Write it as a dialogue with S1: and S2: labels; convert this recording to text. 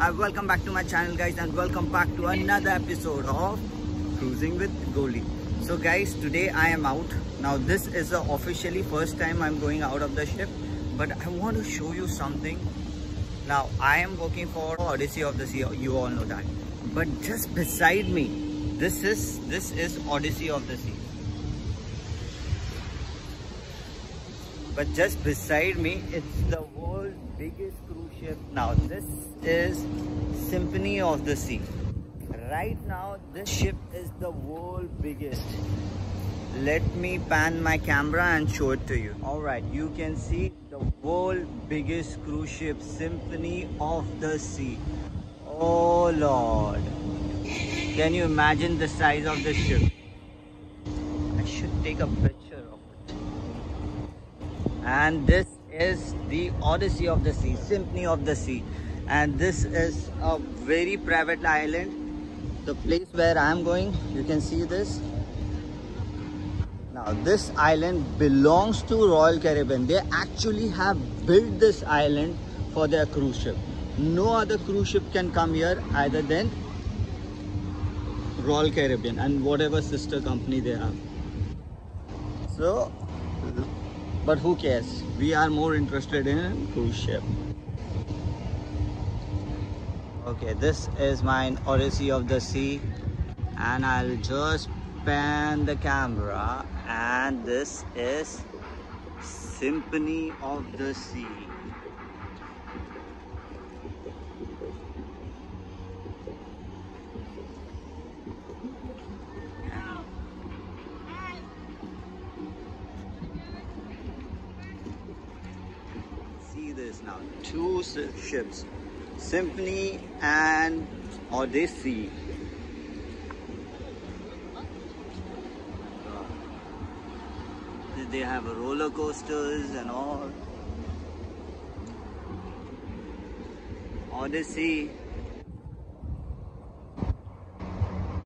S1: Uh, welcome back to my channel guys and welcome back to another episode of Cruising with Goldy. So guys, today I am out. Now this is the officially first time I'm going out of the ship but I want to show you something. Now I am working for Odyssey of the Sea, you all know that. But just beside me, this is this is Odyssey of the Sea. But just beside me it's the world's biggest cruise ship. Now this is symphony of the sea. Right now this ship is the world's biggest. Let me pan my camera and show it to you. All right you can see the world biggest cruise ship symphony of the sea. Oh lord. Can you imagine the size of this ship? I should take a picture and this is the Odyssey of the Sea, Symphony of the Sea. And this is a very private island. The place where I am going you can see this. Now this island belongs to Royal Caribbean. They actually have built this island for their cruise ship. No other cruise ship can come here either than Royal Caribbean and whatever sister company they have. So but who cares? We are more interested in cruise ship. Okay this is mine odyssey of the sea. And i'll just pan the camera. And this is symphony of the sea this now. Two ships, Symphony and Odyssey. They have roller coasters and all. Odyssey